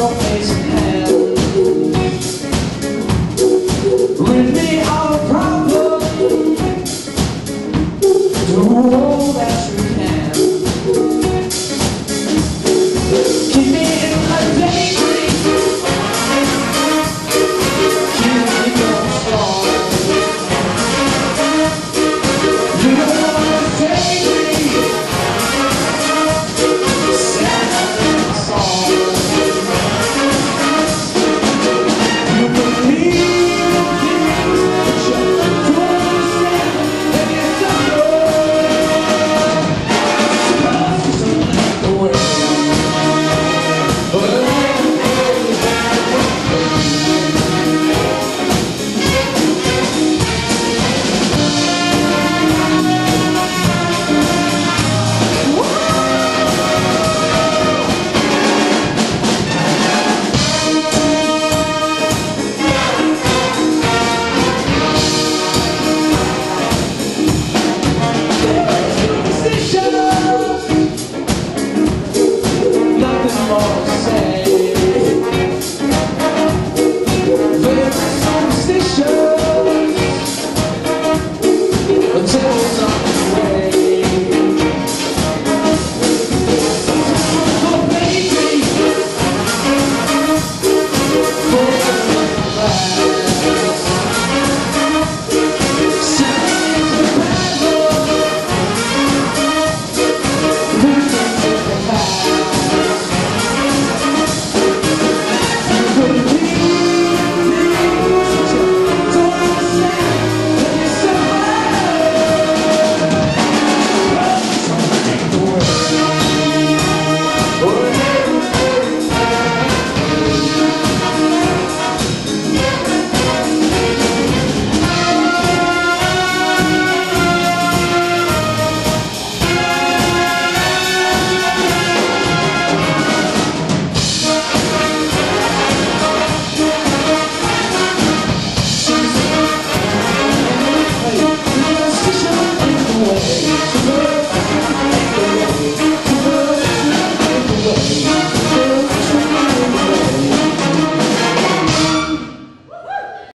your face in me that. Música